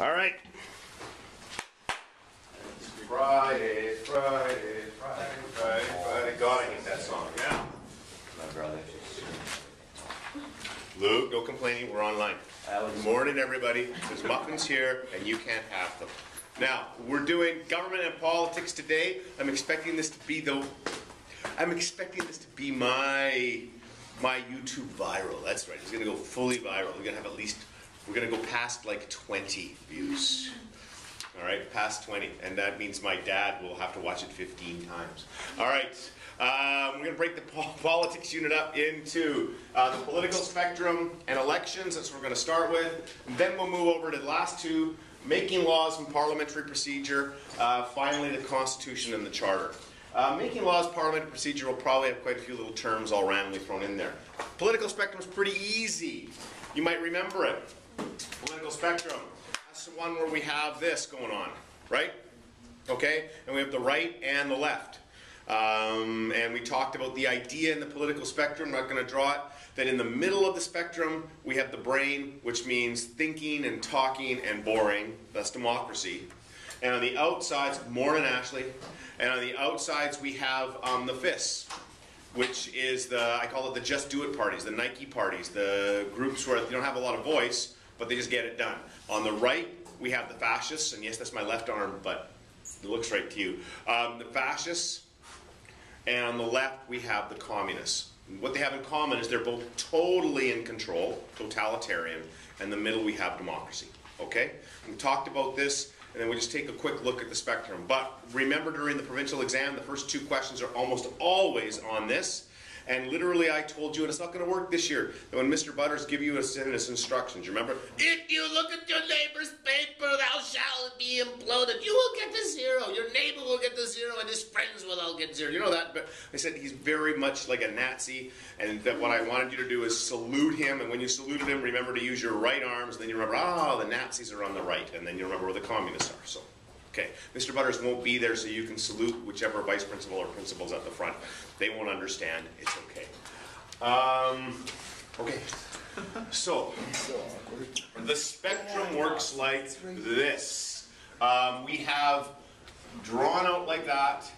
All right. Friday, Friday, Friday, Friday, Friday. God, I hate that song. Yeah. My brother. Luke, no complaining. We're online. Good morning, everybody. There's muffins here, and you can't have them. Now, we're doing government and politics today. I'm expecting this to be the. I'm expecting this to be my my YouTube viral. That's right. It's gonna go fully viral. We're gonna have at least. We're gonna go past like 20 views. All right, past 20, and that means my dad will have to watch it 15 times. All right, um, we're going to break the po- politics unit up into uh, the political spectrum and elections. That's what we're going to start with. And then we'll move over to the last two making laws and parliamentary procedure. Uh, finally, the Constitution and the Charter. Uh, making laws, parliamentary procedure will probably have quite a few little terms all randomly thrown in there. Political spectrum is pretty easy. You might remember it. Political spectrum. That's the one where we have this going on, right? Okay? And we have the right and the left. Um, and we talked about the idea in the political spectrum, I'm not going to draw it, that in the middle of the spectrum we have the brain, which means thinking and talking and boring. That's democracy. And on the outsides, morning Ashley, and on the outsides we have um, the fists which is the I call it the just do it parties, the Nike parties, the groups where you don't have a lot of voice, but they just get it done. On the right, we have the fascists, and yes, that's my left arm, but it looks right to you. Um, the fascists, and on the left, we have the communists. What they have in common is they're both totally in control, totalitarian, and in the middle we have democracy. Okay? We talked about this, and then we just take a quick look at the spectrum. But remember during the provincial exam, the first two questions are almost always on this. And literally, I told you, and it's not going to work this year, that when Mr. Butters give you his, instructions, you remember? If you look at your neighbor's paper, thou shalt be imploded. You will get the zero. Your neighbor will get the zero, and his friends will all get zero. You know that? But I said he's very much like a Nazi, and that what I wanted you to do is salute him. And when you saluted him, remember to use your right arms. And then you remember, ah, the Nazis are on the right, and then you remember where the communists are. So. Okay, Mr. Butters won't be there, so you can salute whichever vice principal or principal's at the front. They won't understand. It's okay. Um, okay. So, the spectrum works like this. Um, we have drawn out like that.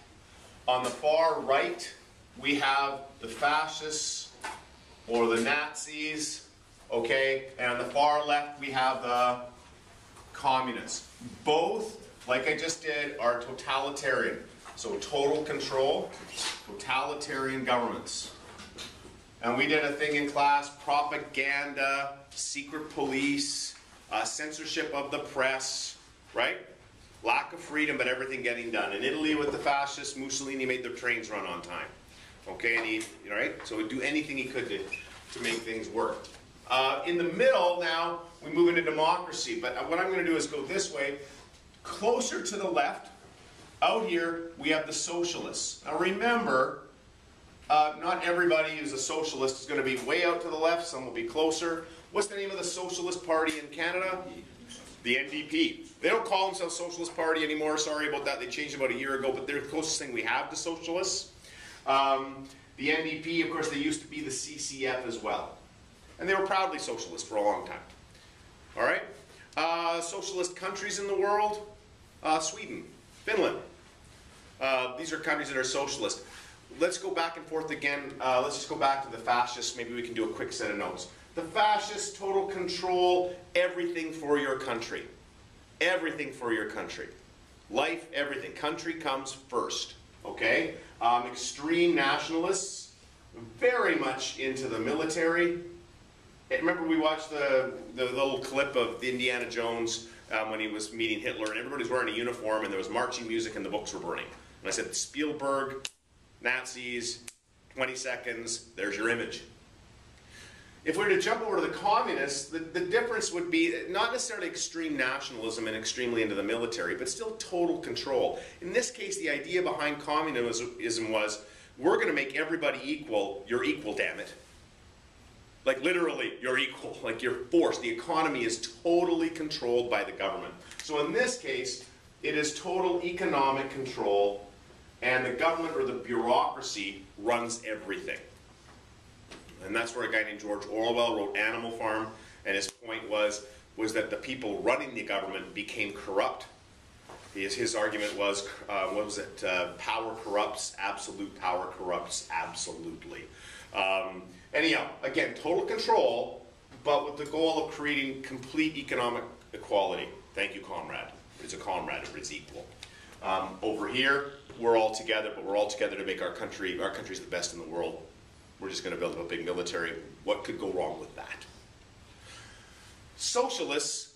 On the far right, we have the fascists or the Nazis, okay? And on the far left, we have the communists. Both, like I just did, are totalitarian. So total control, totalitarian governments. And we did a thing in class, propaganda, secret police, uh, censorship of the press, right? Lack of freedom, but everything getting done. In Italy with the fascists, Mussolini made their trains run on time. Okay, and he, right? So he'd do anything he could to, to make things work. Uh, in the middle now, we move into democracy. But what I'm going to do is go this way. Closer to the left, out here, we have the socialists. Now remember, uh, not everybody who's a socialist is going to be way out to the left. Some will be closer. What's the name of the Socialist Party in Canada? The NDP. They don't call themselves Socialist Party anymore. Sorry about that. They changed about a year ago, but they're the closest thing we have to socialists. Um, the NDP, of course, they used to be the CCF as well. And they were proudly socialist for a long time. All right? Uh, socialist countries in the world uh, Sweden, Finland. Uh, these are countries that are socialist. Let's go back and forth again. Uh, let's just go back to the fascists. Maybe we can do a quick set of notes. The fascists, total control, everything for your country. Everything for your country. Life, everything. Country comes first. Okay? Um, extreme nationalists, very much into the military. Remember we watched the, the little clip of the Indiana Jones um, when he was meeting Hitler and everybody's wearing a uniform and there was marching music and the books were burning. And I said, Spielberg, Nazis, 20 seconds, there's your image. If we were to jump over to the communists, the, the difference would be not necessarily extreme nationalism and extremely into the military, but still total control. In this case, the idea behind communism was we're going to make everybody equal, you're equal, damn it. Like literally, you're equal, like you're forced. The economy is totally controlled by the government. So in this case, it is total economic control, and the government or the bureaucracy runs everything. And that's where a guy named George Orwell wrote Animal Farm, and his point was was that the people running the government became corrupt. His, his argument was, uh, what was it? Uh, power corrupts, absolute power corrupts absolutely. Um, anyhow, again, total control, but with the goal of creating complete economic equality. Thank you, comrade. It's a comrade, it's equal. Um, over here, we're all together, but we're all together to make our country, our country's the best in the world. We're just going to build up a big military. What could go wrong with that? Socialists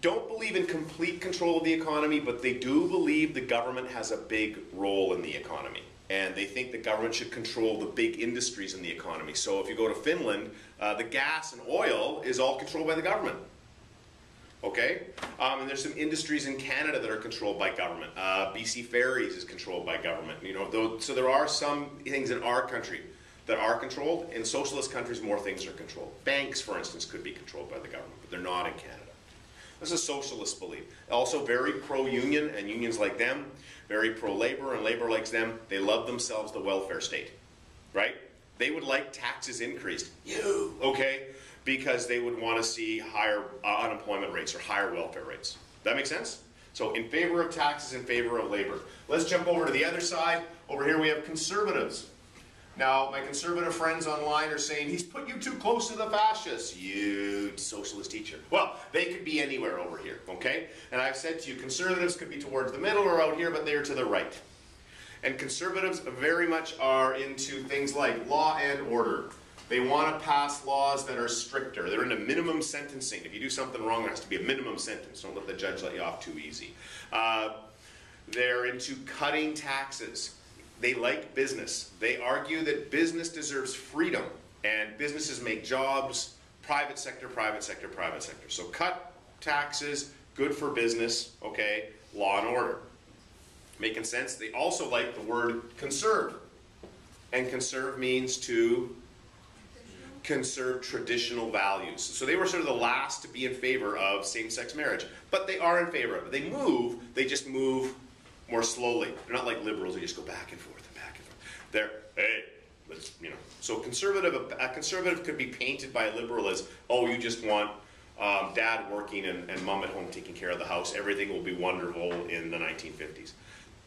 don't believe in complete control of the economy, but they do believe the government has a big role in the economy. And they think the government should control the big industries in the economy. So if you go to Finland, uh, the gas and oil is all controlled by the government. Okay? Um, and there's some industries in Canada that are controlled by government. Uh, BC Ferries is controlled by government. You know, though, so there are some things in our country that are controlled. In socialist countries, more things are controlled. Banks, for instance, could be controlled by the government, but they're not in Canada. This is socialist belief. Also very pro-union, and unions like them, very pro-labor, and labor likes them. They love themselves the welfare state, right? They would like taxes increased. You, okay? Because they would want to see higher uh, unemployment rates or higher welfare rates. That makes sense? So in favor of taxes, in favor of labor. Let's jump over to the other side. Over here we have conservatives. Now, my conservative friends online are saying, he's put you too close to the fascists, you socialist teacher. Well, they could be anywhere over here, okay? And I've said to you, conservatives could be towards the middle or out here, but they're to the right. And conservatives very much are into things like law and order. They want to pass laws that are stricter. They're into minimum sentencing. If you do something wrong, there has to be a minimum sentence. Don't let the judge let you off too easy. Uh, they're into cutting taxes. They like business. They argue that business deserves freedom and businesses make jobs, private sector, private sector, private sector. So cut taxes, good for business, okay, law and order. Making sense? They also like the word conserve. And conserve means to conserve traditional values. So they were sort of the last to be in favor of same-sex marriage. But they are in favor of it. They move, they just move more slowly. They're not like liberals, they just go back and forth and back and forth. they're, hey, let's, you know. So conservative, a conservative could be painted by a liberal as, oh, you just want um, dad working and, and mom at home taking care of the house. Everything will be wonderful in the 1950s.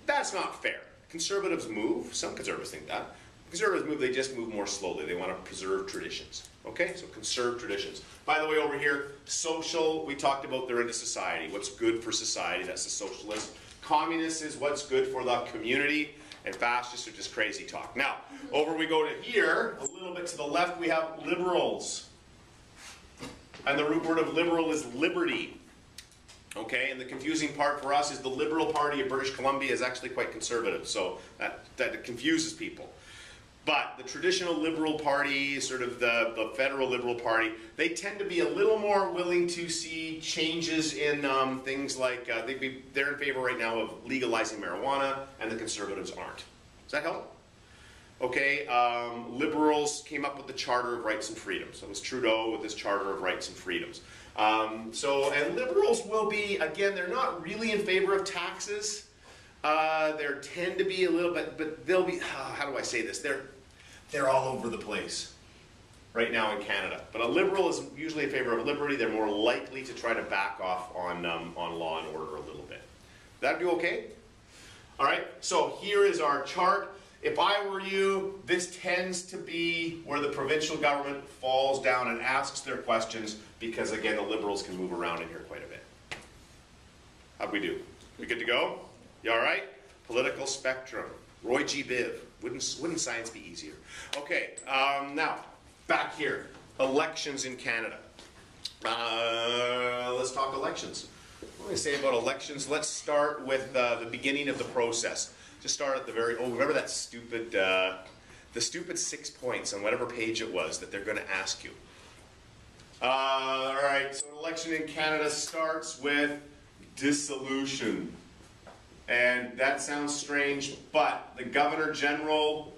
That's not fair. Conservatives move. Some conservatives think that. Conservatives move, they just move more slowly. They want to preserve traditions. Okay, so conserve traditions. By the way, over here, social, we talked about they're into society. What's good for society, that's the socialist. Communist is what's good for the community and fascists are just crazy talk. Now, over we go to here, a little bit to the left, we have liberals. And the root word of liberal is liberty. Okay, and the confusing part for us is the Liberal Party of British Columbia is actually quite conservative, so that, that confuses people. But the traditional Liberal Party, sort of the, the federal Liberal Party, they tend to be a little more willing to see changes in um, things like, uh, they be, they're in favor right now of legalizing marijuana, and the conservatives aren't. Does that help? Okay, um, liberals came up with the Charter of Rights and Freedoms. So it was Trudeau with his Charter of Rights and Freedoms. Um, so, and liberals will be, again, they're not really in favor of taxes. Uh, they tend to be a little bit, but they'll be, how do I say this? They're, they're all over the place right now in Canada. But a liberal is usually in favor of liberty. They're more likely to try to back off on, um, on law and order a little bit. That do okay? All right, so here is our chart. If I were you, this tends to be where the provincial government falls down and asks their questions because, again, the liberals can move around in here quite a bit. How'd we do? We good to go? You all right? Political spectrum. Roy G. Biv. Wouldn't, wouldn't science be easier? Okay, um, now, back here. Elections in Canada. Uh, let's talk elections. What do I say about elections? Let's start with uh, the beginning of the process. Just start at the very, oh, remember that stupid, uh, the stupid six points on whatever page it was that they're going to ask you. Uh, all right, so an election in Canada starts with dissolution. And that sounds strange, but the Governor General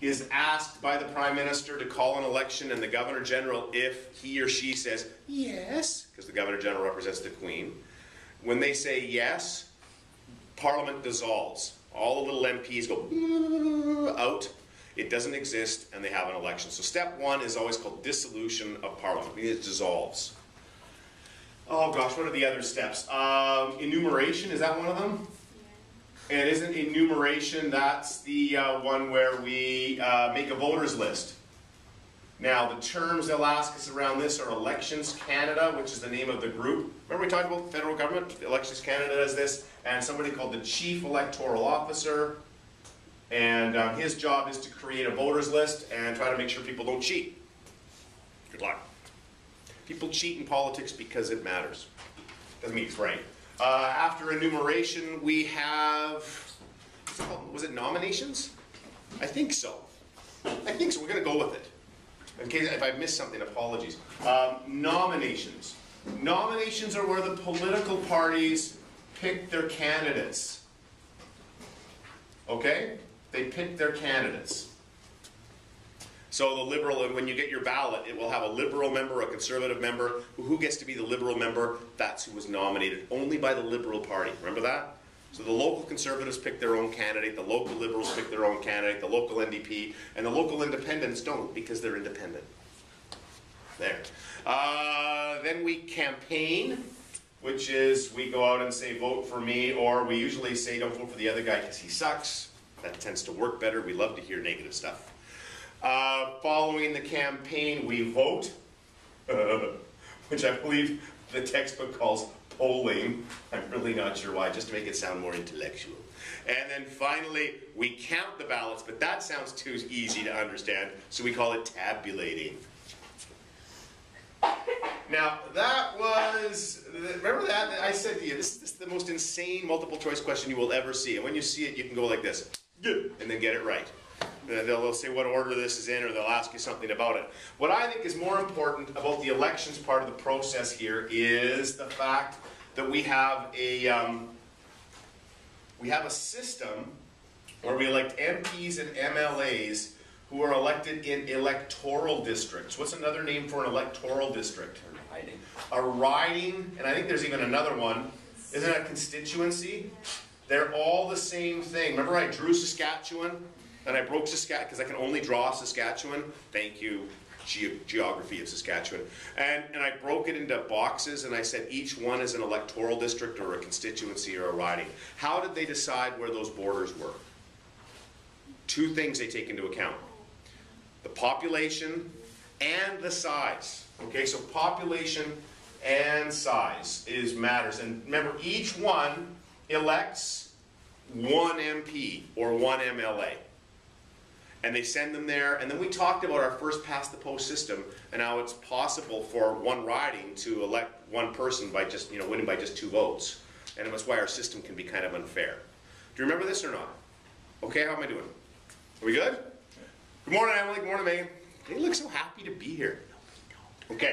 is asked by the Prime Minister to call an election, and the Governor General, if he or she says yes, because the Governor General represents the Queen, when they say yes, Parliament dissolves. All the little MPs go out. It doesn't exist, and they have an election. So step one is always called dissolution of Parliament. It dissolves. Oh gosh, what are the other steps? Um, enumeration, is that one of them? And isn't enumeration, that's the uh, one where we uh, make a voters list. Now, the terms they'll ask us around this are Elections Canada, which is the name of the group. Remember we talked about the federal government? Elections Canada does this, and somebody called the Chief Electoral Officer. And um, his job is to create a voters list and try to make sure people don't cheat. Good luck. People cheat in politics because it matters. Doesn't mean it's right. Uh, after enumeration, we have, was it nominations? I think so. I think so. We're going to go with it. In case if I missed something, apologies. Um, nominations. Nominations are where the political parties pick their candidates. Okay? They pick their candidates. So the liberal, and when you get your ballot, it will have a liberal member, a conservative member. Who gets to be the liberal member? That's who was nominated only by the Liberal Party. Remember that? So the local conservatives pick their own candidate, the local liberals pick their own candidate, the local NDP, and the local independents don't because they're independent. There. Uh, then we campaign, which is we go out and say vote for me, or we usually say don't vote for the other guy because he sucks. That tends to work better. We love to hear negative stuff. Uh, following the campaign, we vote, which I believe the textbook calls polling. I'm really not sure why, just to make it sound more intellectual. And then finally, we count the ballots, but that sounds too easy to understand, so we call it tabulating. Now, that was, remember that? I said to you, this, this is the most insane multiple choice question you will ever see. And when you see it, you can go like this, and then get it right. They'll, they'll say what order this is in, or they'll ask you something about it. What I think is more important about the elections part of the process here is the fact that we have a um, we have a system where we elect MPs and MLAs who are elected in electoral districts. What's another name for an electoral district? A Riding. A riding, and I think there's even another one. Isn't it a constituency? They're all the same thing. Remember I drew Saskatchewan? And I broke Saskatchewan because I can only draw Saskatchewan. Thank you, ge geography of Saskatchewan. And, and I broke it into boxes and I said each one is an electoral district or a constituency or a riding. How did they decide where those borders were? Two things they take into account. The population and the size. Okay, so population and size is matters. And remember, each one elects one MP or one MLA and they send them there. And then we talked about our first past the post system and how it's possible for one riding to elect one person by just, you know, winning by just two votes. And that's why our system can be kind of unfair. Do you remember this or not? Okay, how am I doing? Are we good? Good morning, Emily. Good morning, Megan. They look so happy to be here. Okay.